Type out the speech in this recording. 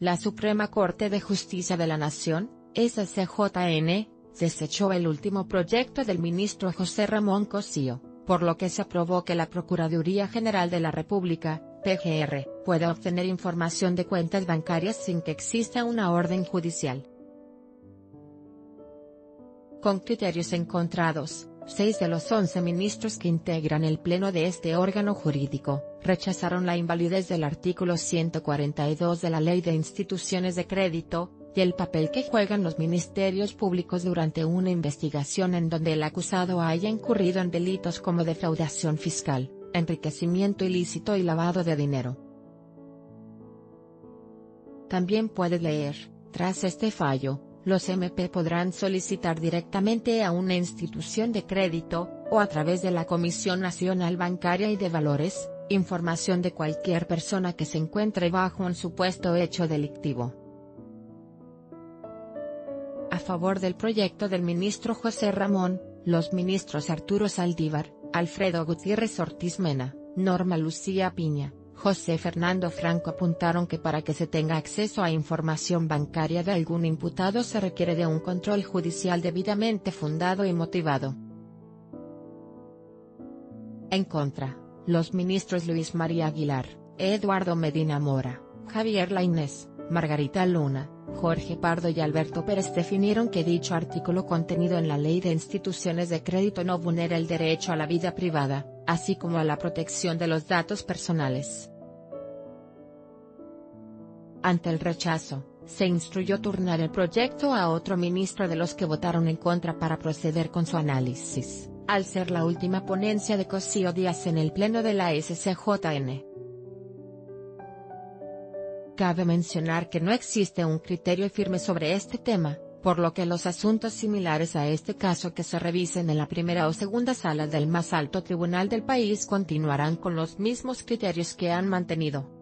la Suprema Corte de Justicia de la Nación, SCJN, desechó el último proyecto del ministro José Ramón Cosío, por lo que se aprobó que la Procuraduría General de la República, PGR, pueda obtener información de cuentas bancarias sin que exista una orden judicial. Con criterios encontrados, seis de los once ministros que integran el pleno de este órgano jurídico, rechazaron la invalidez del artículo 142 de la Ley de Instituciones de Crédito, y el papel que juegan los ministerios públicos durante una investigación en donde el acusado haya incurrido en delitos como defraudación fiscal, enriquecimiento ilícito y lavado de dinero. También puede leer, tras este fallo, los MP podrán solicitar directamente a una institución de crédito, o a través de la Comisión Nacional Bancaria y de Valores, información de cualquier persona que se encuentre bajo un supuesto hecho delictivo. A favor del proyecto del ministro José Ramón, los ministros Arturo Saldívar, Alfredo Gutiérrez Ortiz Mena, Norma Lucía Piña, José Fernando Franco apuntaron que para que se tenga acceso a información bancaria de algún imputado se requiere de un control judicial debidamente fundado y motivado. En contra, los ministros Luis María Aguilar, Eduardo Medina Mora, Javier Lainez, Margarita Luna, Jorge Pardo y Alberto Pérez definieron que dicho artículo contenido en la Ley de Instituciones de Crédito no vulnera el derecho a la vida privada, así como a la protección de los datos personales. Ante el rechazo, se instruyó turnar el proyecto a otro ministro de los que votaron en contra para proceder con su análisis, al ser la última ponencia de Cosío Díaz en el pleno de la SCJN. Cabe mencionar que no existe un criterio firme sobre este tema, por lo que los asuntos similares a este caso que se revisen en la primera o segunda sala del más alto tribunal del país continuarán con los mismos criterios que han mantenido.